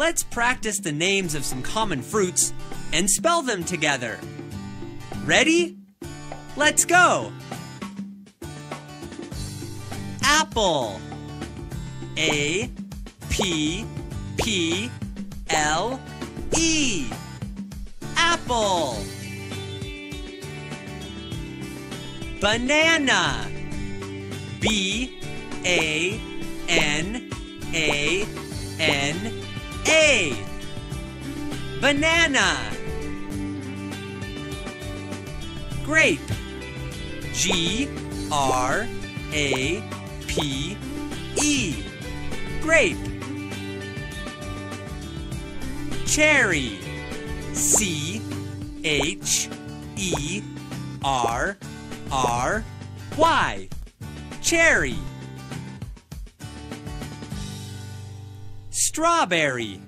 Let's practice the names of some common fruits and spell them together. Ready? Let's go! Apple. A P P L E. Apple. Banana. B A N A N A. Banana. Grape. G R A P E. Grape. Cherry. C H E R R Y. Cherry. Strawberry.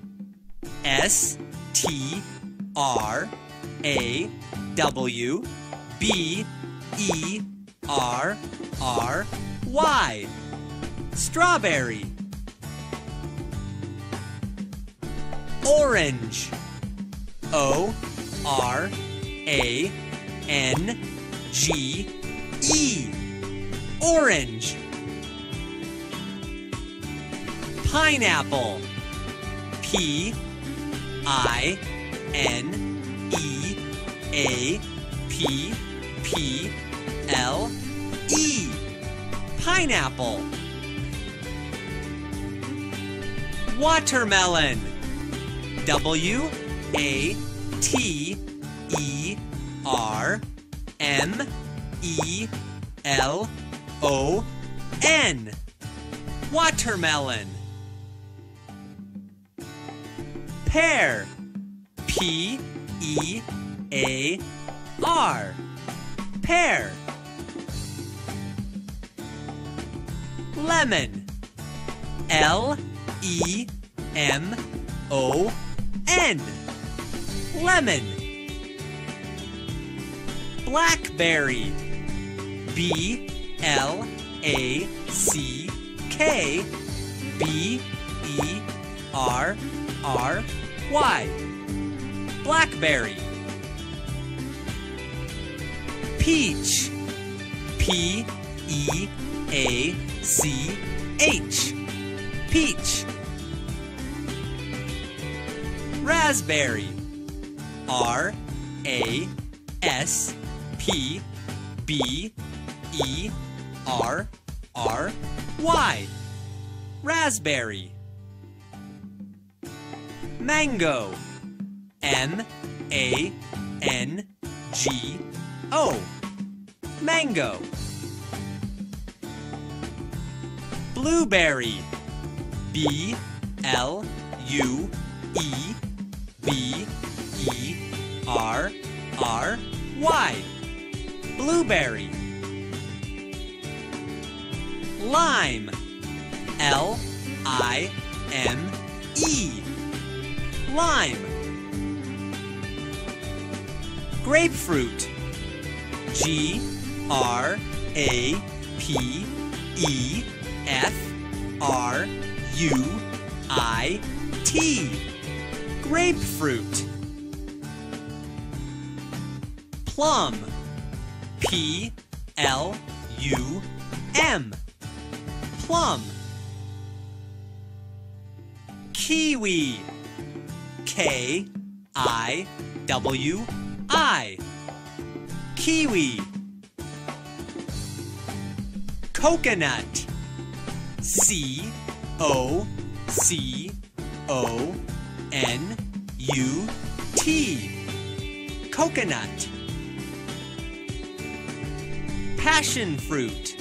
S T R A W B E R R Y. Strawberry. Orange. O R A N G E. Orange. Pineapple. P I N E A P P L E. Pineapple. Watermelon. W A T E R M E L O N. Watermelon. Pear. P E A R. Pear. Lemon. L E M O N. Lemon. Blackberry. B L A C K B E R R Y. Blackberry. Peach. P E A C H. Peach. Raspberry. R A S P B E R R Y. Raspberry. Mango. M A N G O. Mango. Blueberry. B L U E B E R R Y. Blueberry. Lime. L I M E. Lime. Grapefruit. G R A P E F R U I T. Grapefruit. Plum. P L U M. Plum. Kiwi. K I W I. Kiwi. Coconut. C O C O N U T. Coconut. Passion fruit.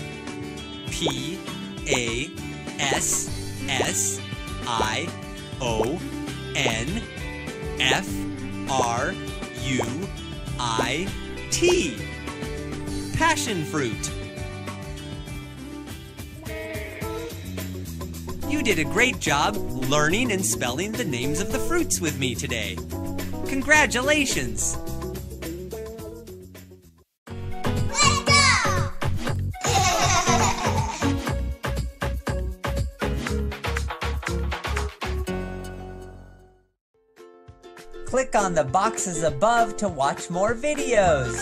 P A S S I O N F R U I T. Passion fruit. You did a great job learning and spelling the names of the fruits with me today. Congratulations! Click on the boxes above to watch more videos.